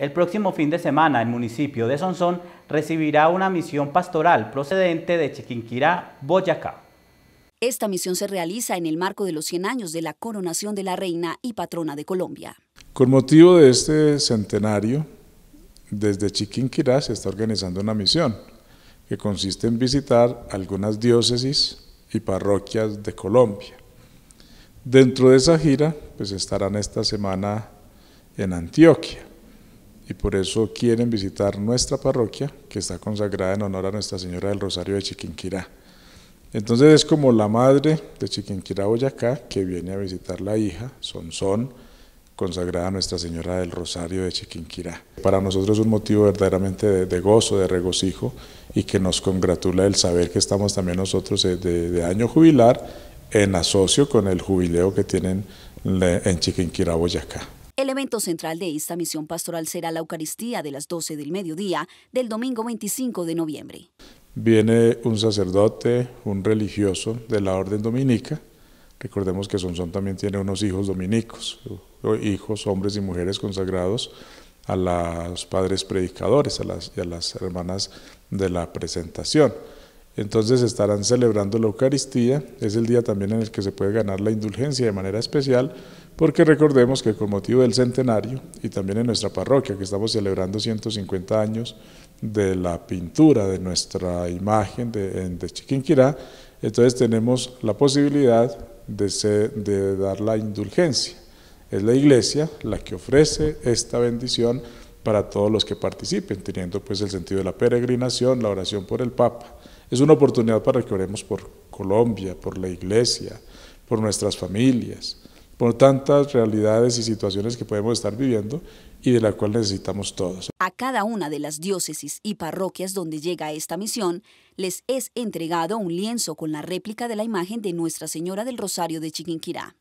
El próximo fin de semana el municipio de Sonsón recibirá una misión pastoral procedente de Chiquinquirá, Boyacá. Esta misión se realiza en el marco de los 100 años de la coronación de la reina y patrona de Colombia. Con motivo de este centenario, desde Chiquinquirá se está organizando una misión que consiste en visitar algunas diócesis y parroquias de Colombia. Dentro de esa gira, pues estarán esta semana en Antioquia y por eso quieren visitar nuestra parroquia que está consagrada en honor a Nuestra Señora del Rosario de Chiquinquirá. Entonces es como la madre de Chiquinquirá, Boyacá, que viene a visitar la hija, Sonsón, consagrada a Nuestra Señora del Rosario de Chiquinquirá. Para nosotros es un motivo verdaderamente de, gozo, de regocijo y que nos congratula el saber que estamos también nosotros de, de año jubilar en asocio con el jubileo que tienen en Chiquinquirá, Boyacá. El evento central de esta misión pastoral será la Eucaristía de las 12 del mediodía del domingo 25 de noviembre viene un sacerdote, un religioso de la orden dominica. Recordemos que Sonsón también tiene unos hijos dominicos, hijos, hombres y mujeres consagrados a los padres predicadores, a las, y a las hermanas de la presentación. Entonces estarán celebrando la Eucaristía, es el día también en el que se puede ganar la indulgencia de manera especial, porque recordemos que con motivo del centenario y también en nuestra parroquia, que estamos celebrando 150 años de la pintura de nuestra imagen de, Chiquinquirá, entonces tenemos la posibilidad de, de dar la indulgencia. Es la iglesia la que ofrece esta bendición para todos los que participen, teniendo pues el sentido de la peregrinación, la oración por el Papa. Es una oportunidad para que oremos por Colombia, por la iglesia, por nuestras familias, por tantas realidades y situaciones que podemos estar viviendo y de la cual necesitamos todos. A cada una de las diócesis y parroquias donde llega esta misión, les es entregado un lienzo con la réplica de la imagen de Nuestra Señora del Rosario de Chiquinquirá.